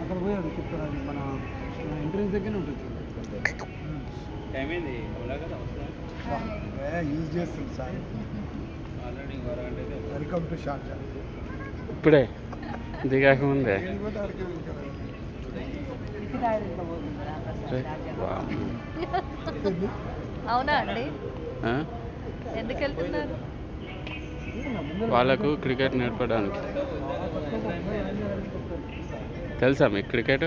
అక్కడ పోయాడు చెప్తారు మన ఎంట్రెన్స్ దగ్గర ఉంటుంది ఇప్పుడే. దిగాక ముందే అవునా అండి? ఎందుకు వెళ్తున్నారు? వాళ్ళకు క్రికెట్ నేర్పడానికి. తెలుసా మీకు క్రికెట్?